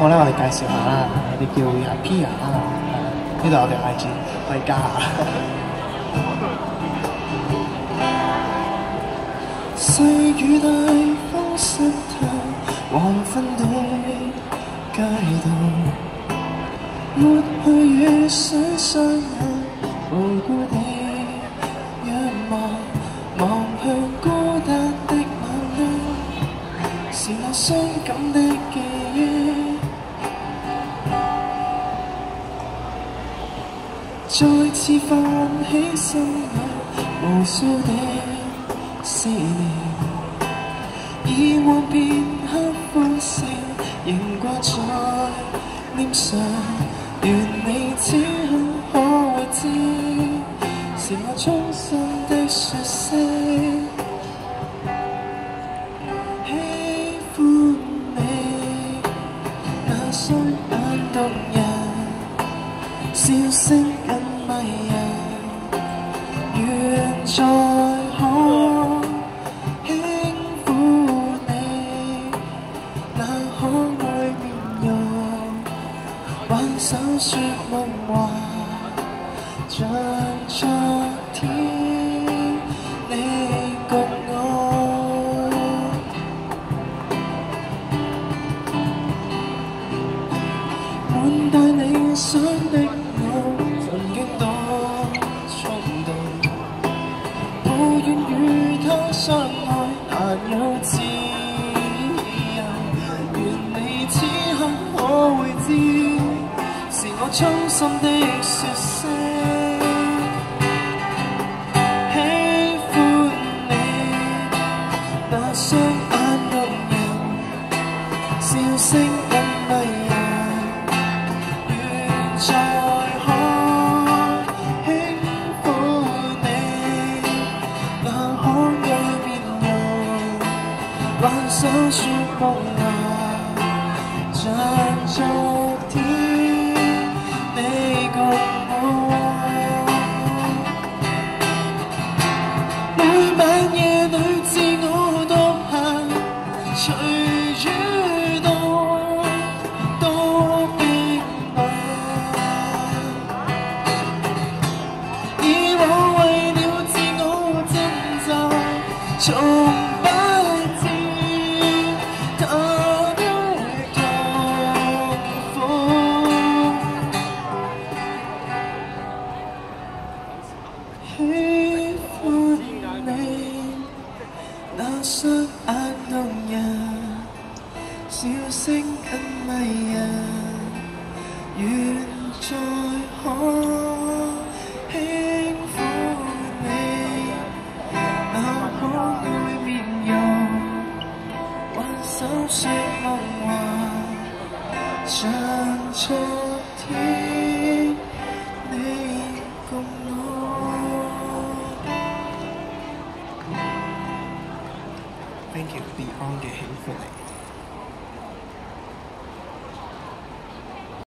好咧，我哋介紹下啦，我哋叫阿 Pia 啦，呢度我哋 IG 可以加下。細雨大風濕透黃昏的街道，抹去雨水雙眼，無辜地仰望，望向孤單的晚燈，是我傷感的記憶。再次泛起心眼无数的思念。以往片刻欢笑，仍挂在脸上。愿你此刻可会知，是我衷心的说声笑声更迷人，愿再可轻抚你那。可爱面容，挽手说梦话，像昨天你共我。满带理想的愛難有自由，願你此刻可會知，是我衷心的説聲喜歡你，那雙眼動人，笑聲更迷人，願再手书风华，像昨天每个梦。每晚夜里，自我独行，随处躲躲风华。以往为了自我挣扎，从。你，那雙眼動人，笑聲更迷人，愿再可輕撫你，那可愛面容，挽手說夢話，像昨天。Thank you，Beyond 嘅喜歡你。